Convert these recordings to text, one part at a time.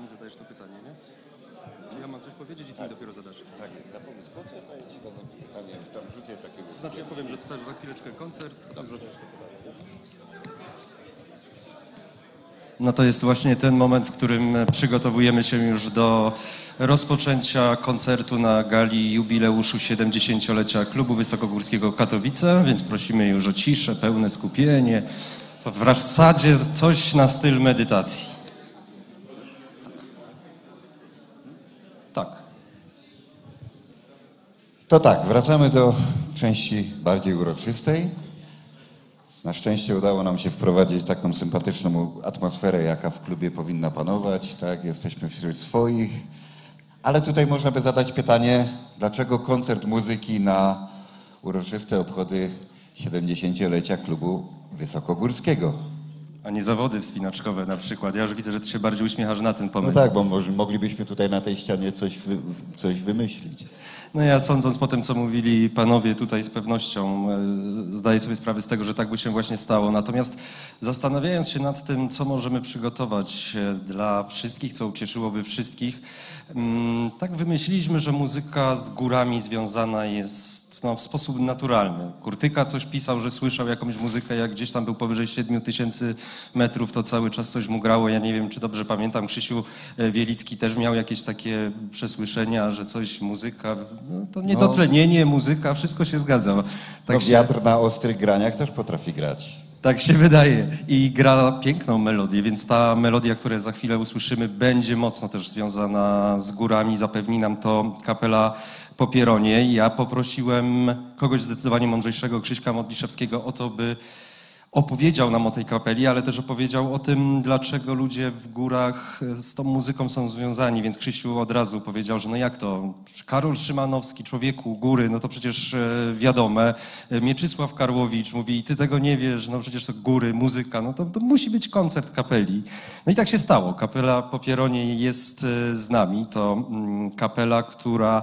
mi zadajesz to pytanie, nie? Ja mam coś powiedzieć i ty mi dopiero zadasz. Tak, zapowiedz koncert, a ja ci będę pytanie, tam rzucę takiego... To znaczy ja powiem, że to też za chwileczkę koncert, a ty zadajesz to pytanie. No to jest właśnie ten moment, w którym przygotowujemy się już do rozpoczęcia koncertu na gali jubileuszu 70-lecia Klubu Wysokogórskiego Katowice, więc prosimy już o ciszę, pełne skupienie. W zasadzie coś na styl medytacji. Tak. To tak, wracamy do części bardziej uroczystej. Na szczęście udało nam się wprowadzić taką sympatyczną atmosferę, jaka w klubie powinna panować. Tak, jesteśmy wśród swoich. Ale tutaj można by zadać pytanie, dlaczego koncert muzyki na uroczyste obchody 70-lecia klubu Wysokogórskiego? A nie zawody wspinaczkowe na przykład. Ja już widzę, że ty się bardziej uśmiechasz na ten No pomysł. tak, bo może, moglibyśmy tutaj na tej ścianie coś, wy, coś wymyślić. No ja sądząc po tym, co mówili panowie tutaj z pewnością, e, zdaję sobie sprawę z tego, że tak by się właśnie stało. Natomiast zastanawiając się nad tym, co możemy przygotować e, dla wszystkich, co ucieszyłoby wszystkich, mm, tak wymyśliliśmy, że muzyka z górami związana jest no, w sposób naturalny. Kurtyka coś pisał, że słyszał jakąś muzykę, jak gdzieś tam był powyżej 7 tysięcy metrów, to cały czas coś mu grało. Ja nie wiem, czy dobrze pamiętam, Krzysiu e, Wielicki też miał jakieś takie przesłyszenia, że coś, muzyka, no, to niedotlenienie, muzyka, wszystko się zgadza. No, Tak, się, wiatr na ostrych graniach też potrafi grać. tak się wydaje. I gra piękną melodię, więc ta melodia, którą za chwilę usłyszymy, będzie mocno też związana z górami. Zapewni nam to kapela Popieronie. Ja poprosiłem kogoś zdecydowanie mądrzejszego, Krzyśka Modliszewskiego, o to, by opowiedział nam o tej kapeli, ale też opowiedział o tym, dlaczego ludzie w górach z tą muzyką są związani. Więc Krzysiu od razu powiedział, że no jak to? Karol Szymanowski, człowieku, góry, no to przecież e, wiadome. E, Mieczysław Karłowicz mówi, i ty tego nie wiesz, no przecież to góry, muzyka, no to, to musi być koncert kapeli. No i tak się stało. Kapela Popieronie jest e, z nami. To mm, kapela, która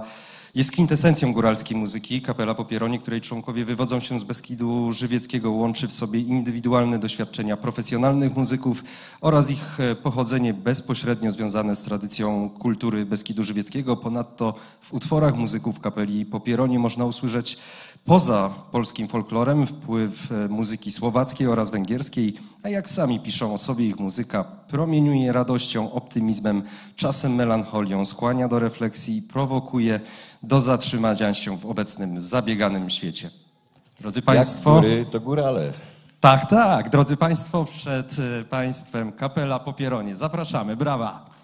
jest kwintesencją góralskiej muzyki. Kapela Popieronie, której członkowie wywodzą się z Beskidu Żywieckiego, łączy w sobie indywidualne doświadczenia profesjonalnych muzyków oraz ich e, pochodzenie bezpośrednio związane z tradycją kultury Beskidu Żywieckiego. Ponadto w utworach muzyków kapeli Popieronie można usłyszeć poza polskim folklorem wpływ e, muzyki słowackiej oraz węgierskiej, a jak sami piszą o sobie, ich muzyka promieniuje radością, optymizmem, czasem melancholią, skłania do refleksji, prowokuje do zatrzymania się w obecnym zabieganym świecie. Drodzy Państwo, Jak góry, to górale. tak, tak, drodzy Państwo, przed e, Państwem kapela Popieronie. Zapraszamy, brawa.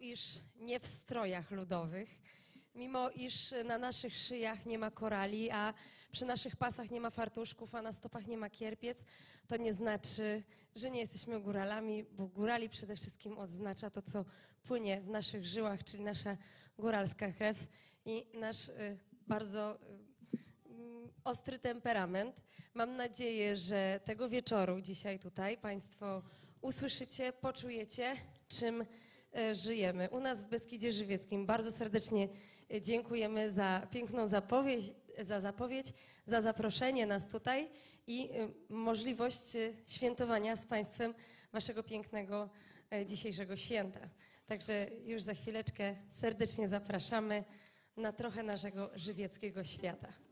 Iż nie w strojach ludowych, mimo iż na naszych szyjach nie ma korali, a przy naszych pasach nie ma fartuszków, a na stopach nie ma kierpiec, to nie znaczy, że nie jesteśmy góralami, bo górali przede wszystkim oznacza to, co płynie w naszych żyłach, czyli nasza góralska krew i nasz y, bardzo y, ostry temperament. Mam nadzieję, że tego wieczoru dzisiaj tutaj Państwo usłyszycie, poczujecie, czym żyjemy. U nas w Beskidzie Żywieckim bardzo serdecznie e, dziękujemy za piękną zapowiedź, za zapowiedź, za zaproszenie nas tutaj i e, możliwość e, świętowania z Państwem Waszego pięknego e, dzisiejszego święta. Także już za chwileczkę serdecznie zapraszamy na trochę naszego żywieckiego świata.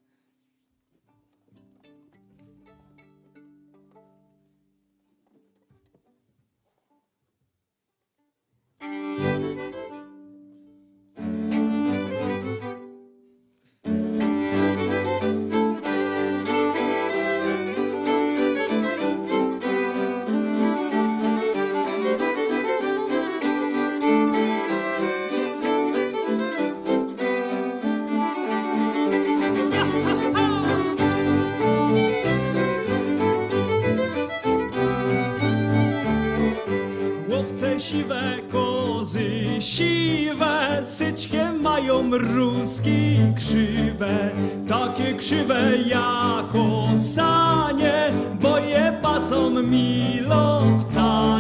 siwe mają krzywe, takie krzywe jak osanie, bo je pasą milowcami.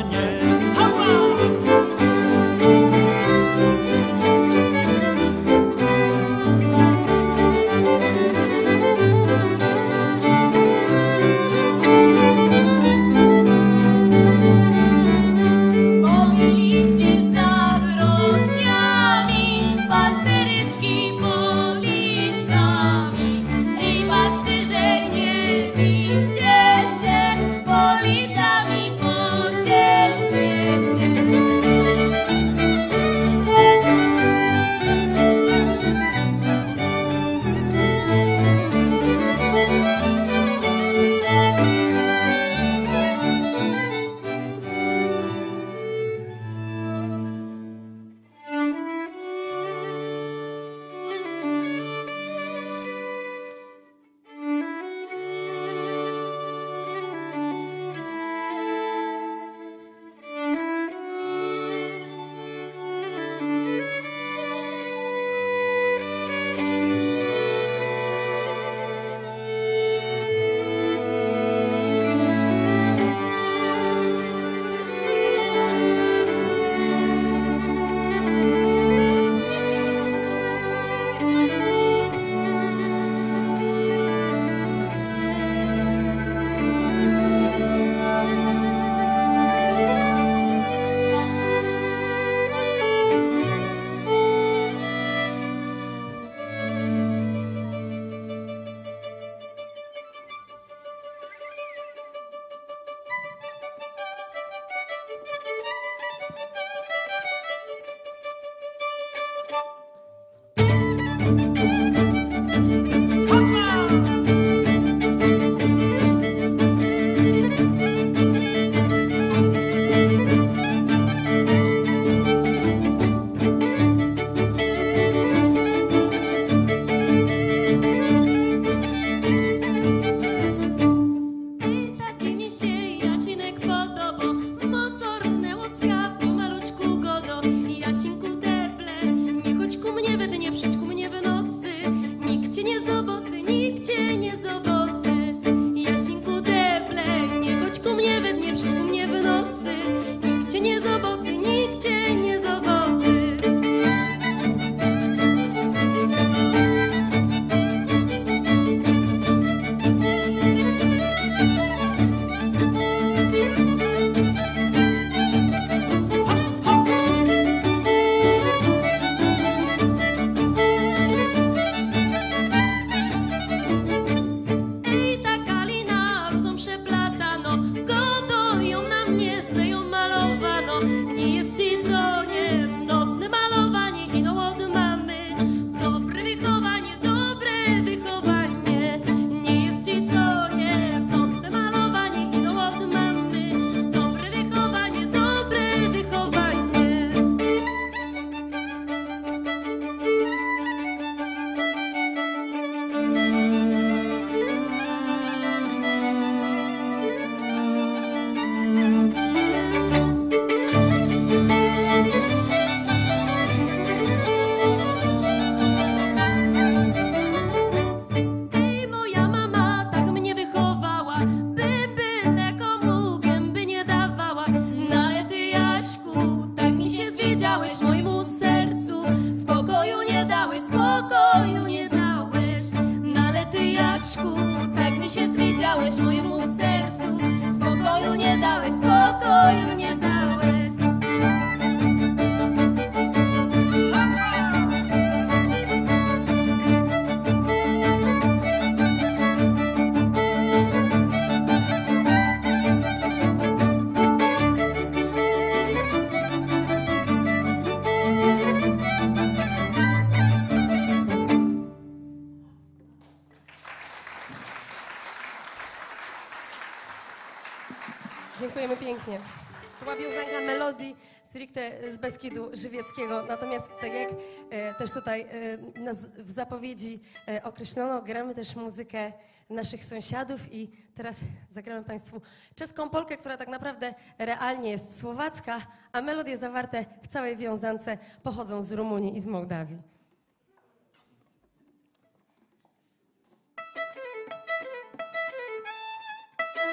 z Beskidu Żywieckiego. Natomiast tak jak e, też tutaj e, w zapowiedzi e, określono, gramy też muzykę naszych sąsiadów i teraz zagramy Państwu czeską polkę, która tak naprawdę realnie jest słowacka, a melodie zawarte w całej wiązance pochodzą z Rumunii i z Mołdawii.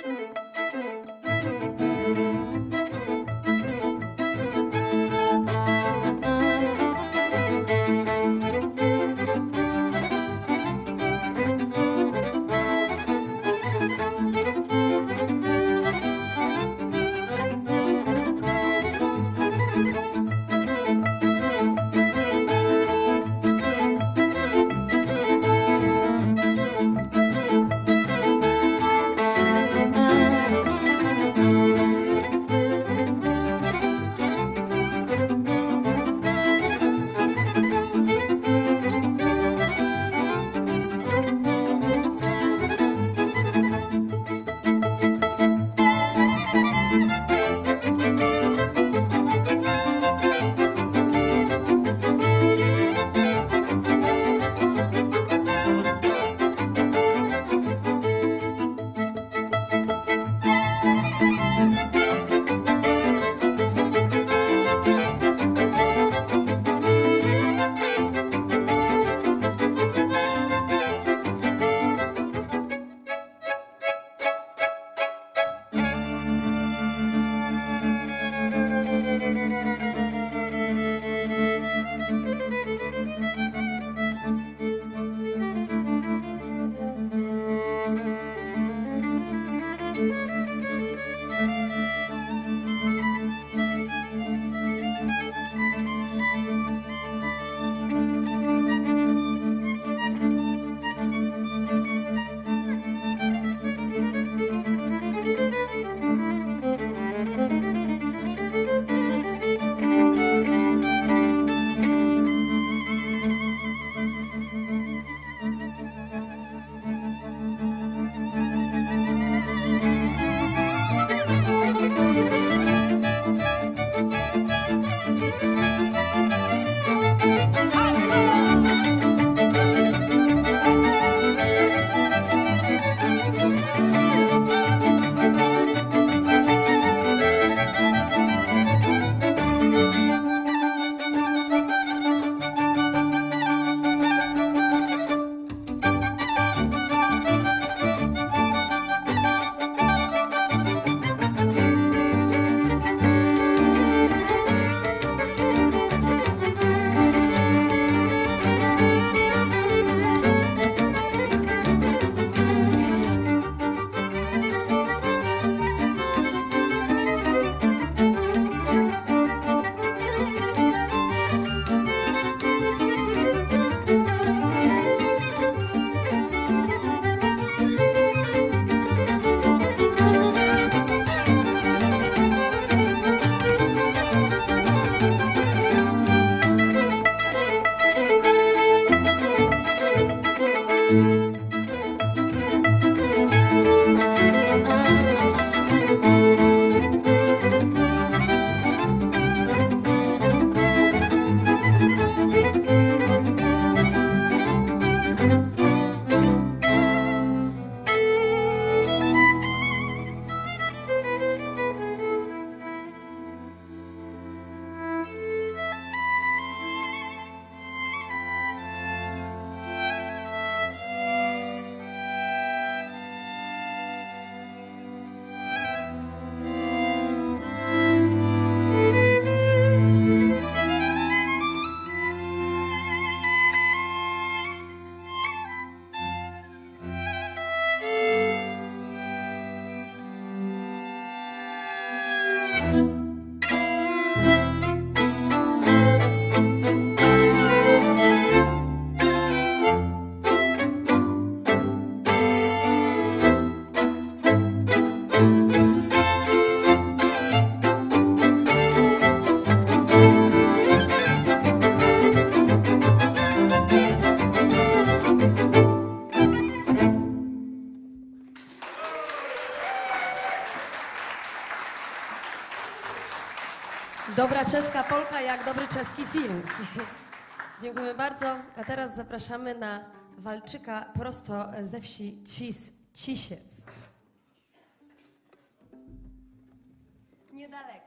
thank you Tak dobry czeski film. Dziękuję bardzo. A teraz zapraszamy na walczyka prosto ze wsi Cis, Cisiec. Niedaleko.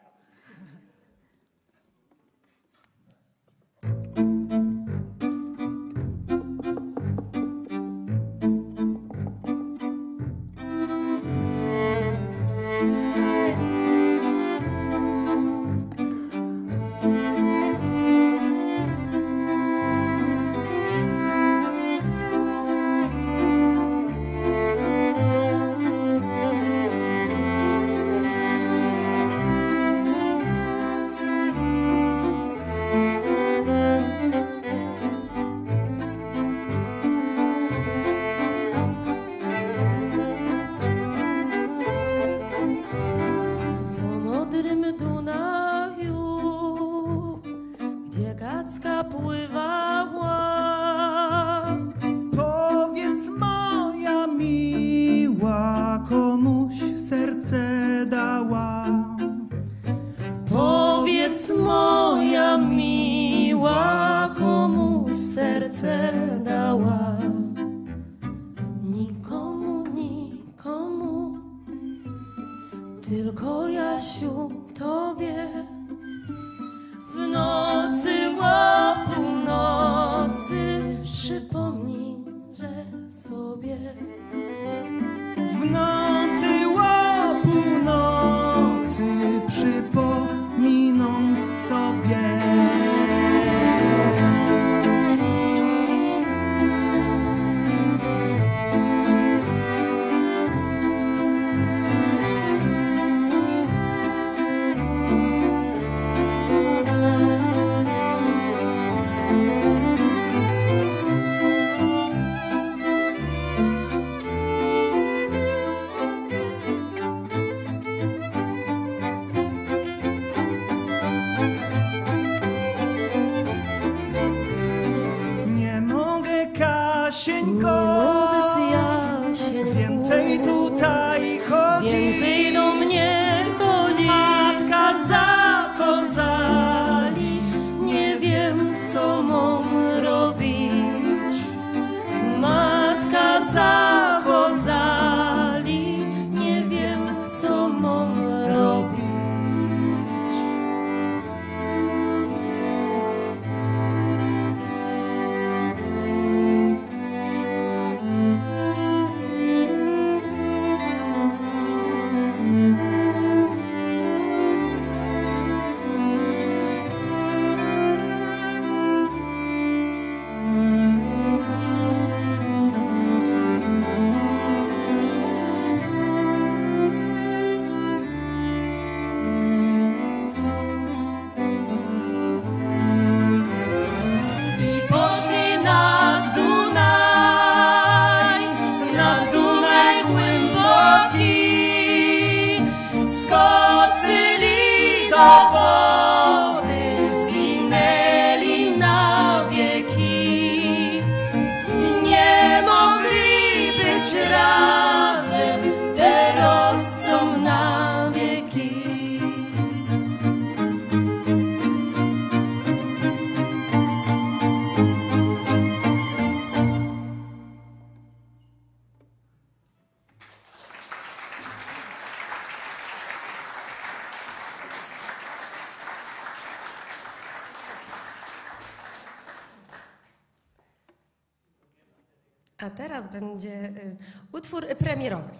A teraz będzie y, utwór premierowy.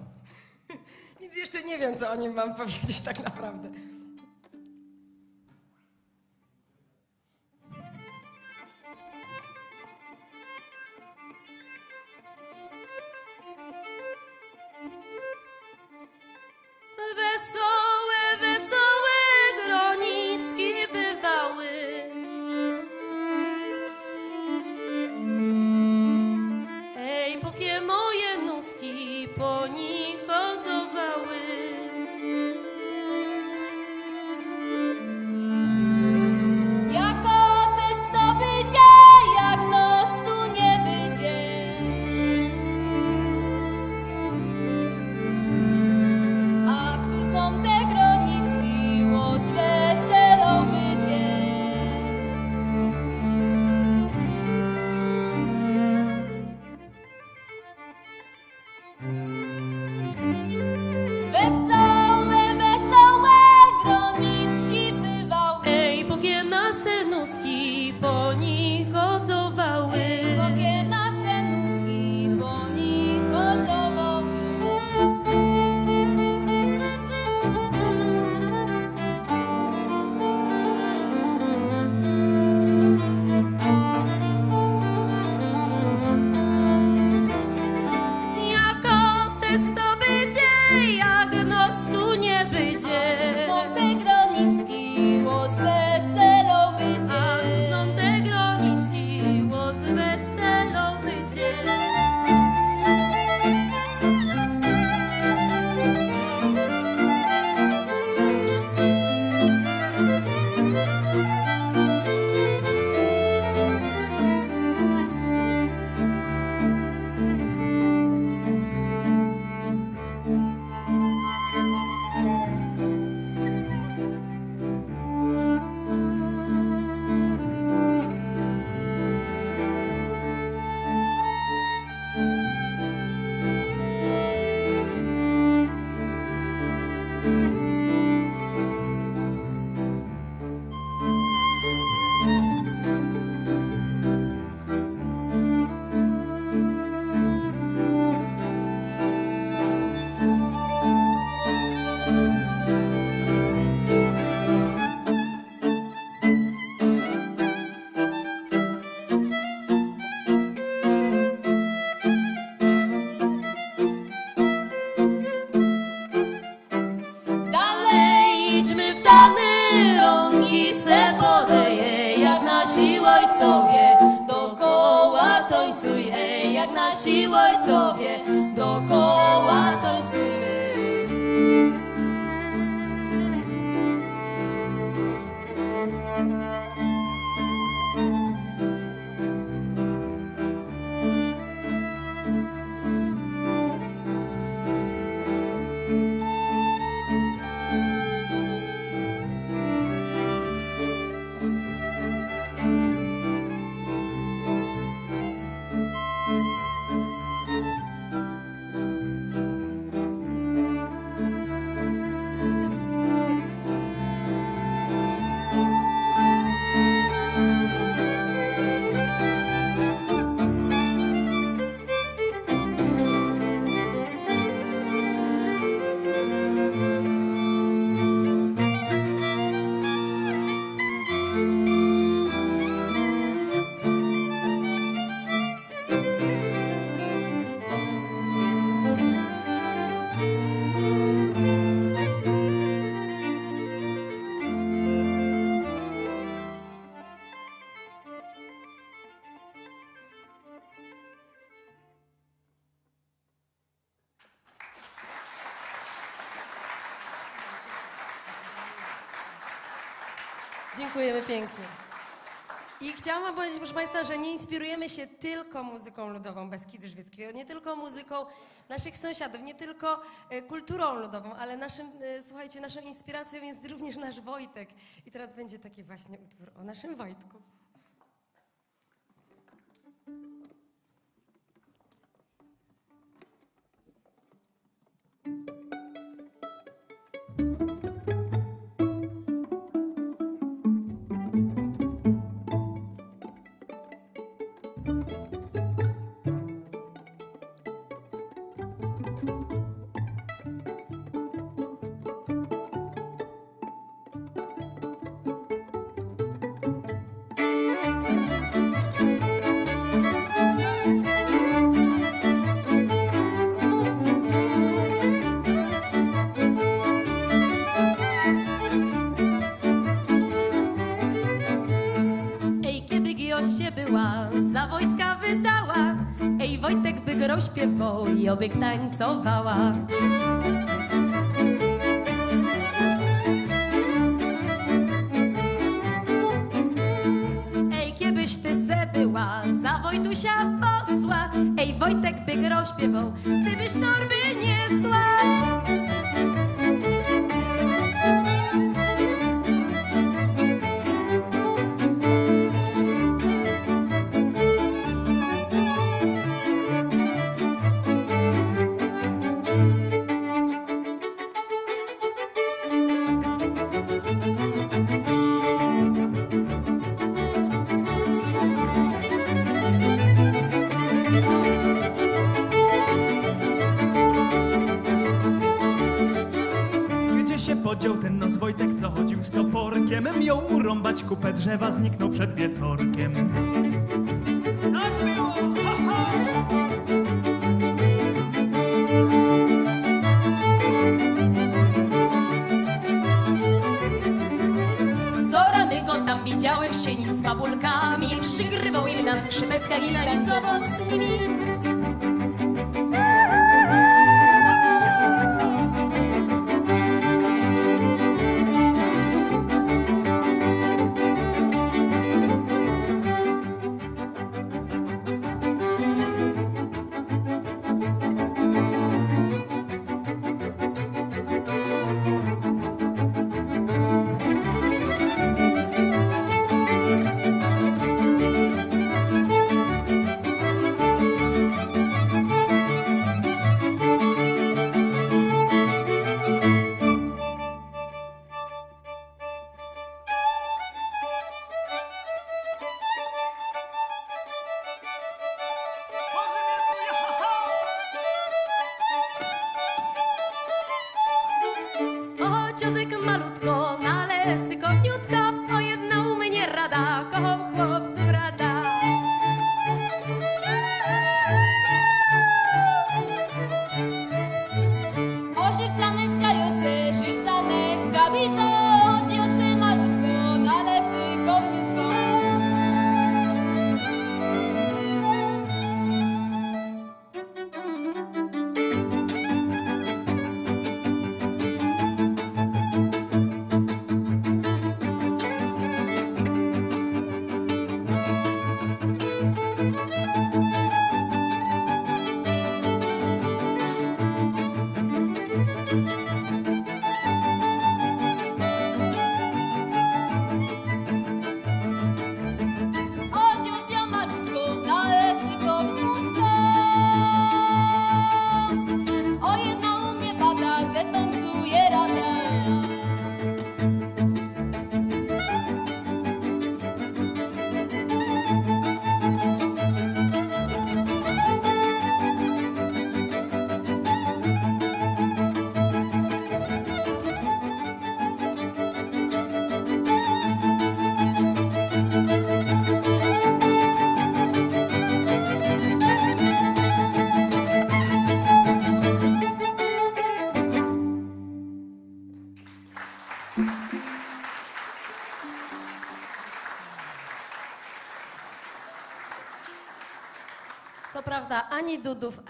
Nic jeszcze nie wiem, co o nim mam powiedzieć tak naprawdę. Dziękujemy pięknie. I chciałam powiedzieć, proszę Państwa, że nie inspirujemy się tylko muzyką ludową Beskidu Żywieckiego, nie tylko muzyką naszych sąsiadów, nie tylko e, kulturą ludową, ale naszym, e, słuchajcie, naszą inspiracją jest również nasz Wojtek. I teraz będzie taki właśnie utwór o naszym Wojtku. By grał, śpiewał i obyk tańcowała. Ej, kiedyś ty se była, za Wojtusia posła. Ej, Wojtek by grał, śpiewał, ty byś torby niesła. Urąbać kupę drzewa, zniknął przed wieczorkiem. Tak było! Ha, ha! Go tam widziały w sieni z babulkami Przygrywał je na skrzypeckach i tańcował ciazyk malutko.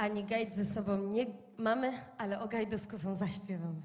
Ani gajd ze sobą nie mamy, ale o gajdusku wam zaśpiewamy.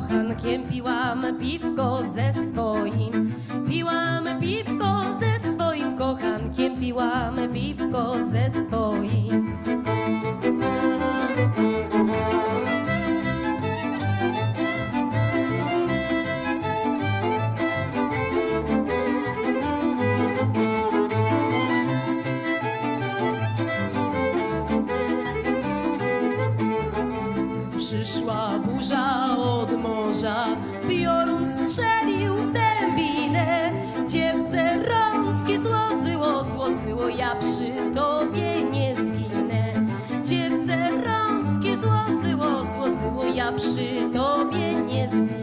Kochankiem, piłam piwko ze swoim, piłam piwko ze swoim kochankiem, piłam piwko ze swoim. Przy tobie nie zginę. Dziewce rączki złożyło, złożyło, ja przy tobie nie zginę.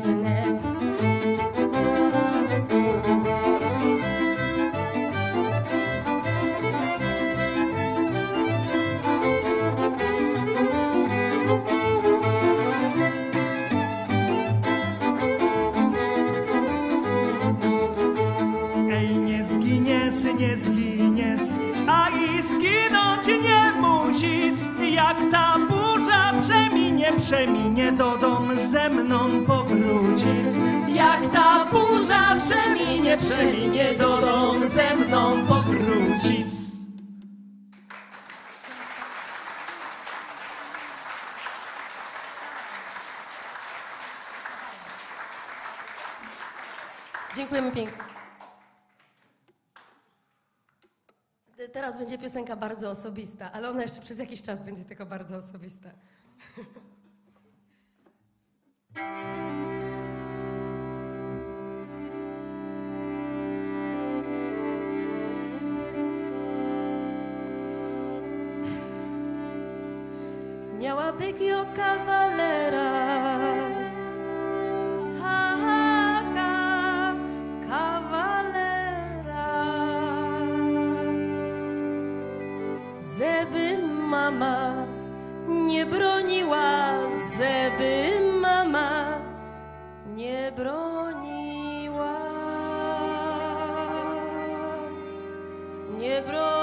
Przeminie, do dom ze mną powrócisz. Jak ta burza przeminie, przeminie, do dom ze mną powrócisz. Dziękujemy pięknie. Teraz będzie piosenka bardzo osobista, ale ona jeszcze przez jakiś czas będzie tylko bardzo osobista. Miała byk kawalera. Mama nie broniła, nie broniła. Nie broniła.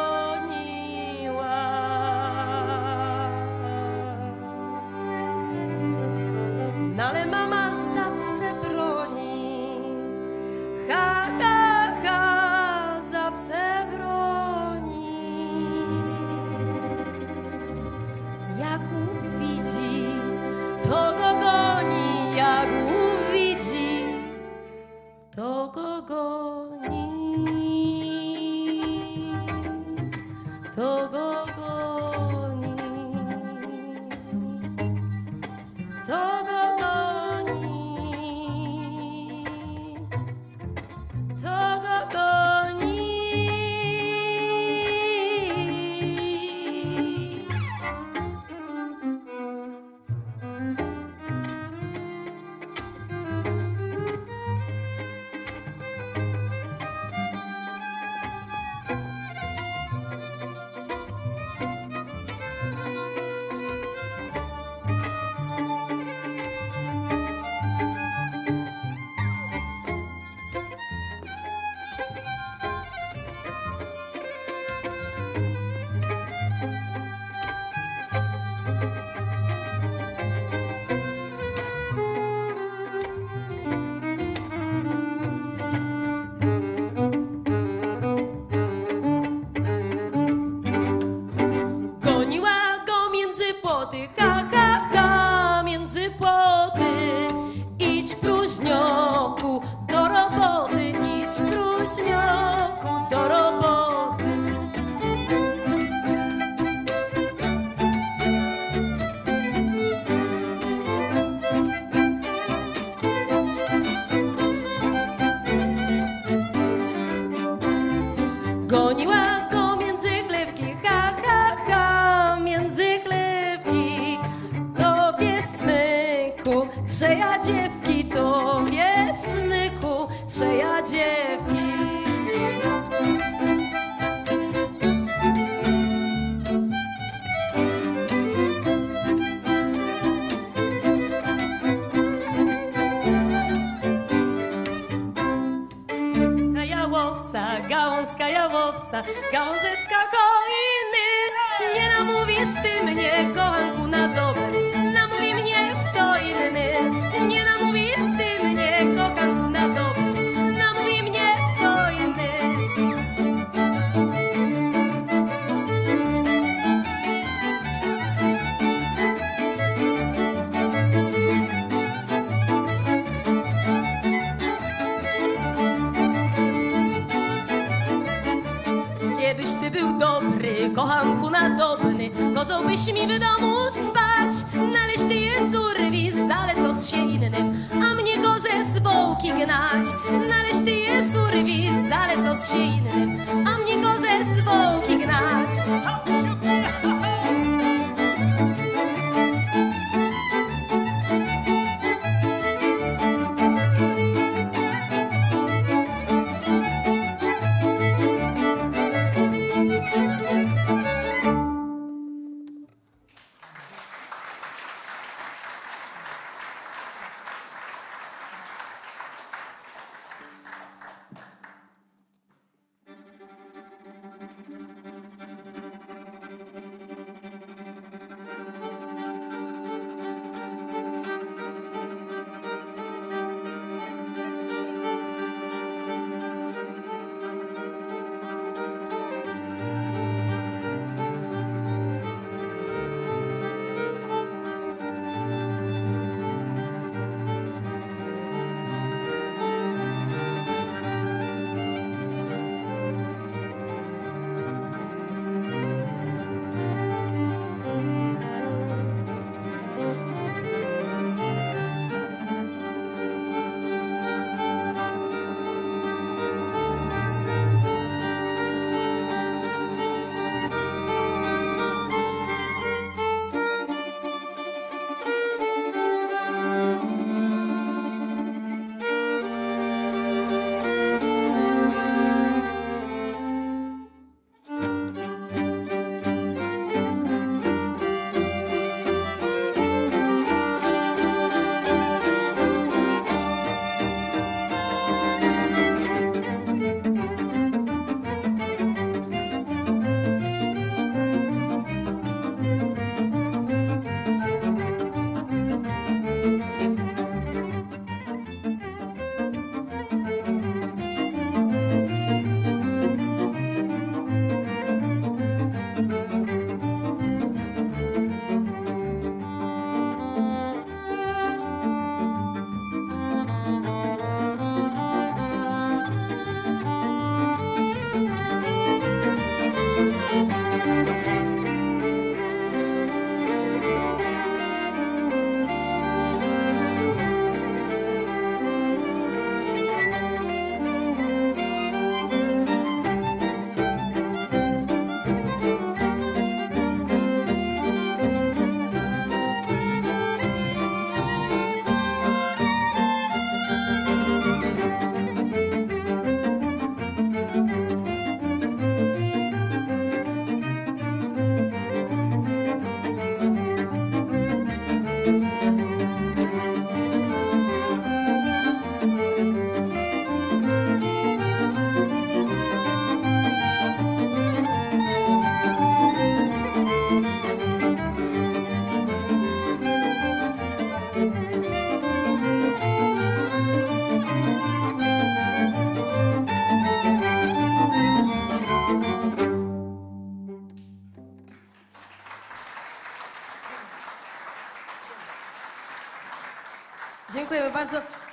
Kozą byś mi w domu spać, naleźć ty jest urwis, ale z się innym, a mnie kozę z wołki gnać. Naleźć ty jest urwis, ale z się innym, a mnie kozę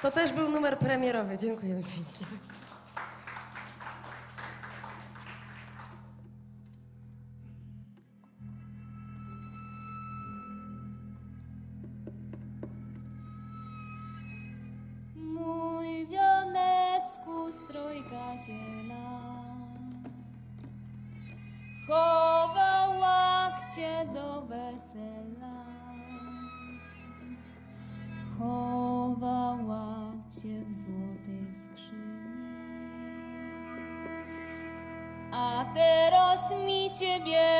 To też był numer premierowy. Dziękujemy pięknie. Teraz mi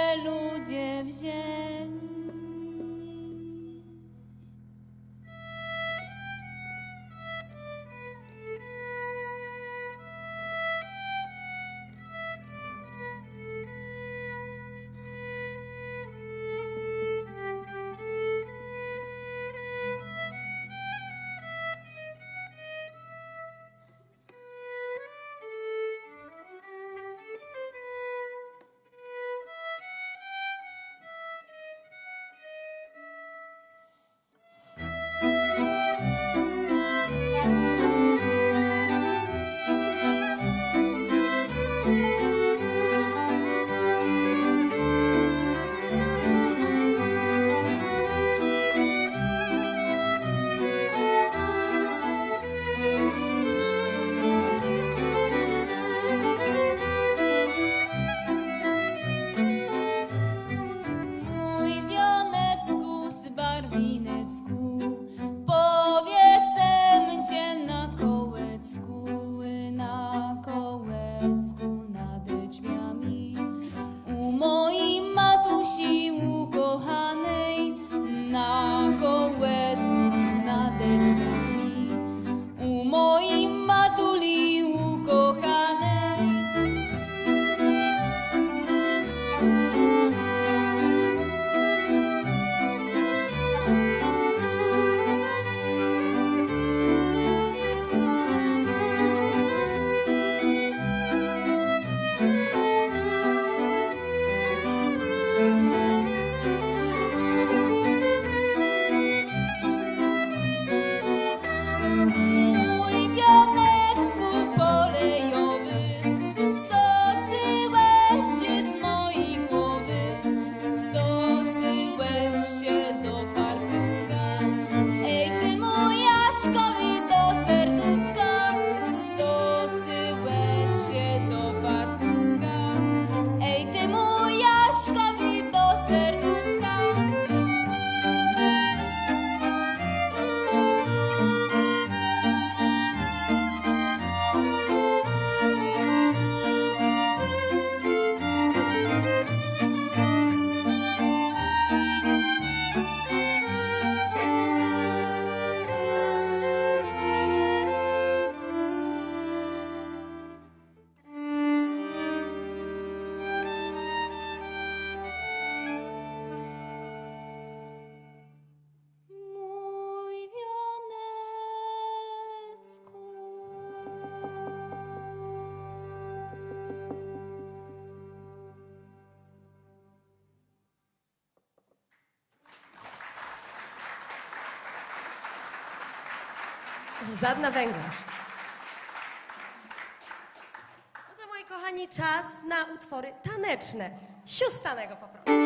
Zadna węgla. No to moi kochani, czas na utwory taneczne. Siustanego poproszę.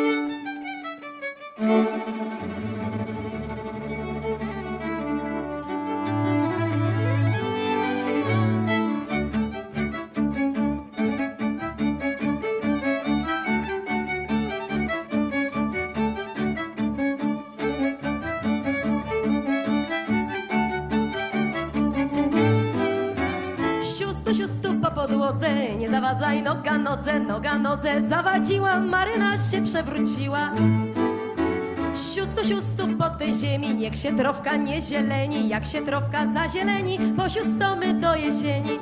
Nie zawadzaj noga nodze, noga nodze, zawadziła, maryna się przewróciła. Siustu, siustu po tej ziemi, niech się trowka nie zieleni, jak się trowka zazieleni, posiustomy do jesieni.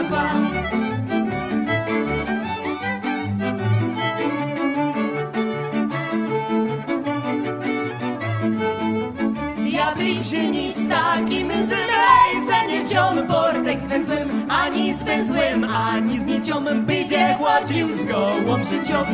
dla zła. Diabli czyni z takim zlejce nie wziął portek z węzłem, ani z węzłem, ani z nicią, bydzie gładził z gołą życią.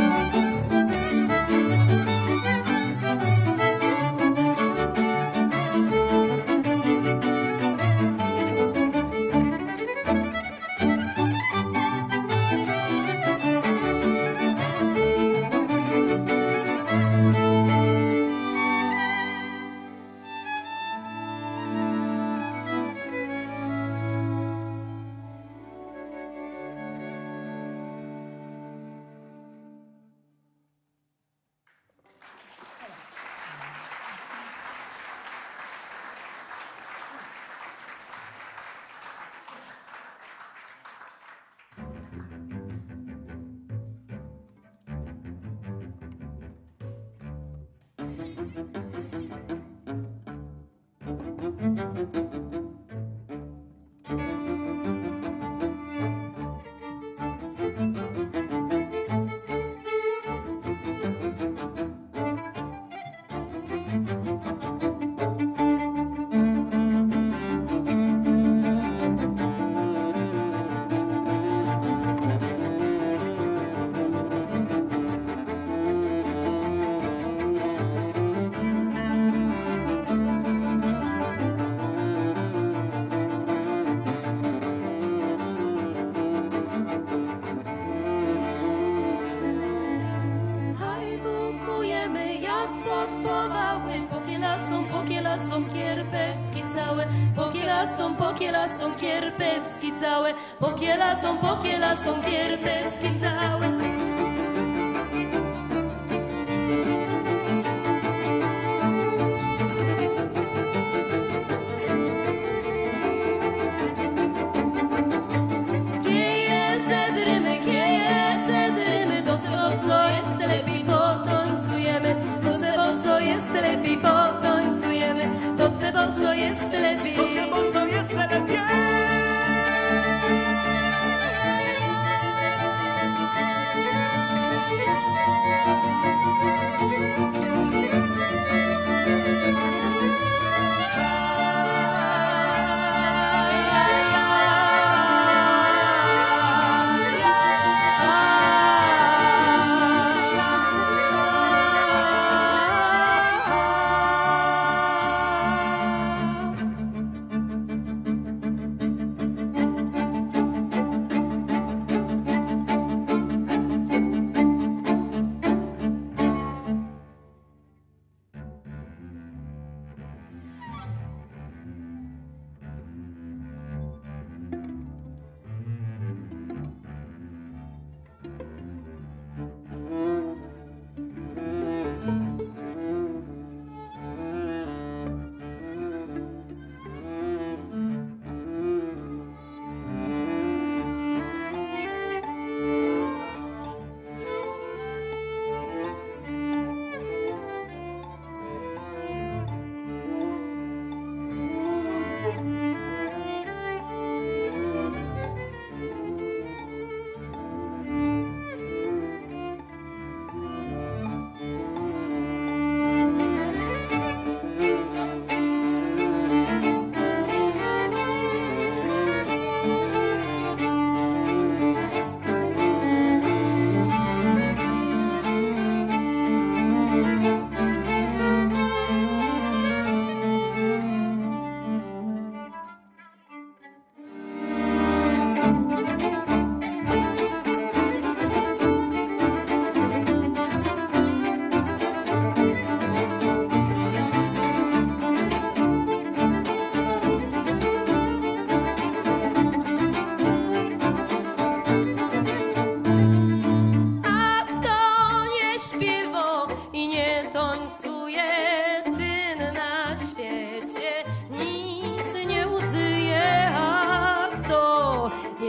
są kierpecki całe, pokiela są, pokiela są kierpecki całe.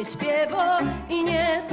Śpiewo i nie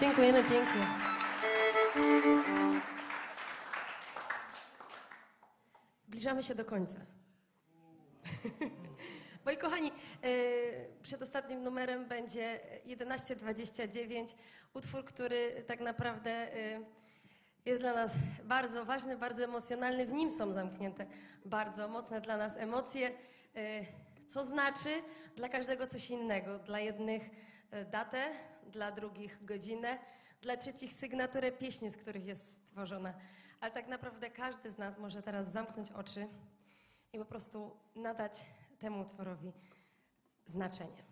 Dziękujemy pięknie. Zbliżamy się do końca. Moi kochani, e, przed ostatnim numerem będzie 11.29, utwór, który tak naprawdę e, jest dla nas bardzo ważny, bardzo emocjonalny. W nim są zamknięte bardzo mocne dla nas emocje, e, co znaczy dla każdego coś innego. Dla jednych datę, dla drugich godzinę, dla trzecich sygnaturę pieśni, z których jest stworzona. Ale tak naprawdę każdy z nas może teraz zamknąć oczy i po prostu nadać temu utworowi znaczenie.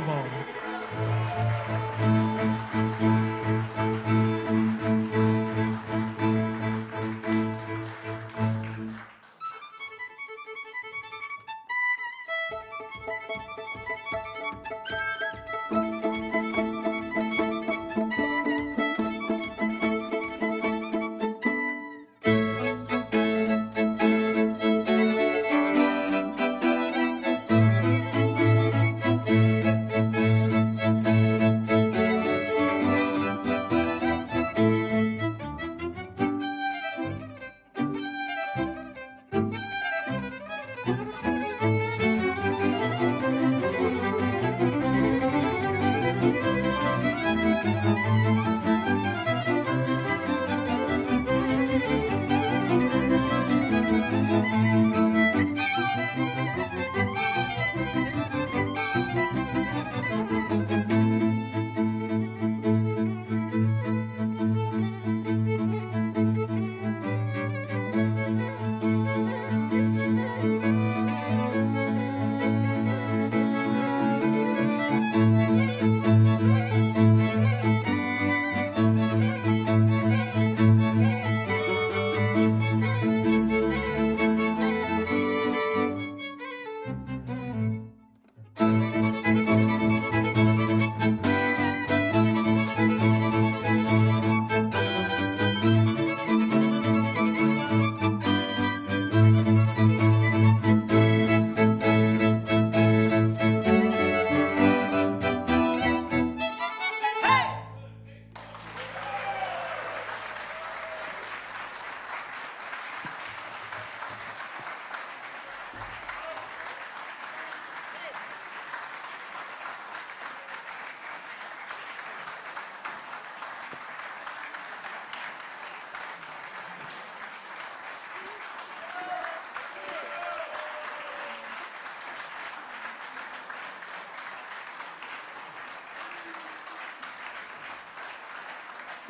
Volvo.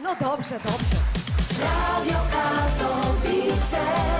No dobrze, dobrze. Radio Katowice.